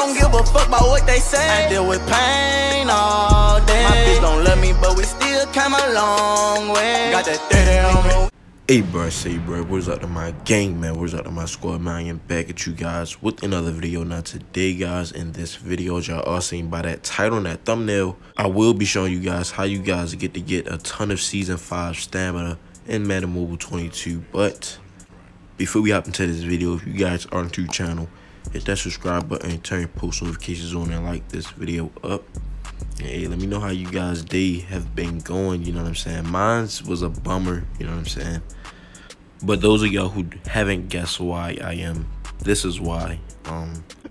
don't give a fuck about what they say. I deal with pain all day. My bitch don't love me, but we still came a long way. Got that 30 on me. Hey bro, say bro, what's up to my gang man, what's up to my squad man, I am back at you guys with another video. Now today guys, in this video, y'all all seen by that title and that thumbnail, I will be showing you guys how you guys get to get a ton of season 5 stamina in Madden Mobile 22. But, before we hop into this video, if you guys are new to the channel, hit that subscribe button, turn post notifications on and like this video up. Hey, let me know how you guys' day have been going, you know what I'm saying? Mine's was a bummer, you know what I'm saying? But those of y'all who haven't guessed why I am, this is why. Um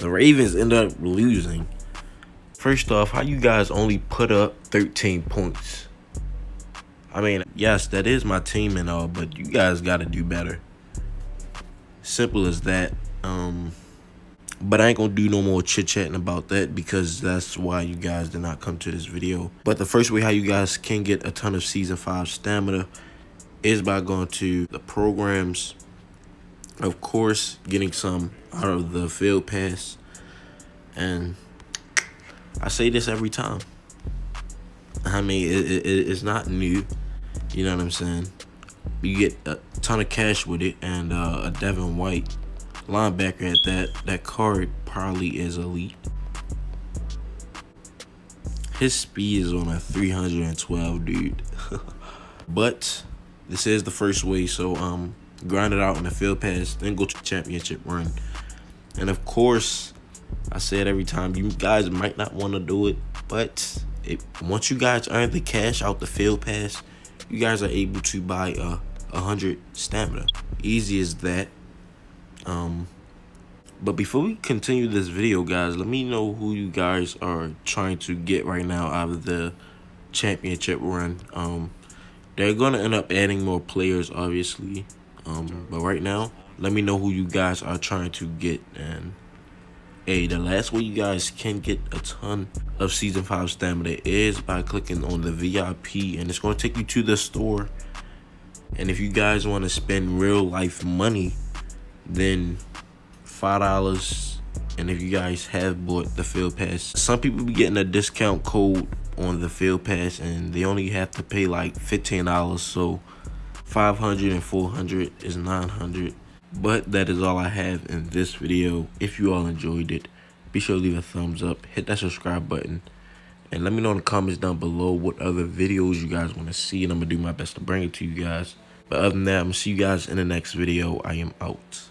The Ravens end up losing. First off, how you guys only put up 13 points? I mean, yes, that is my team and all, but you guys got to do better. Simple as that. Um but I ain't gonna do no more chit chatting about that because that's why you guys did not come to this video. But the first way how you guys can get a ton of season five stamina is by going to the programs. Of course, getting some out of the field pass. And I say this every time. I mean, it, it, it's not new. You know what I'm saying? You get a ton of cash with it and uh, a Devin White linebacker at that. That card probably is elite. His speed is on a 312, dude. but this is the first way, so um, grind it out in the field pass, then go to championship run. And of course, I say it every time, you guys might not want to do it, but it, once you guys earn the cash out the field pass, you guys are able to buy a, a hundred stamina. Easy as that. Um, but before we continue this video, guys, let me know who you guys are trying to get right now out of the championship run. Um, they're going to end up adding more players, obviously. Um, but right now, let me know who you guys are trying to get. And, hey, the last way you guys can get a ton of Season 5 stamina is by clicking on the VIP. And it's going to take you to the store. And if you guys want to spend real life money then five dollars and if you guys have bought the field pass some people be getting a discount code on the field pass and they only have to pay like 15 dollars so 500 and 400 is 900 but that is all i have in this video. If you all enjoyed it be sure to leave a thumbs up hit that subscribe button and let me know in the comments down below what other videos you guys want to see and i'm gonna do my best to bring it to you guys. But other than that i'm gonna see you guys in the next video. I am out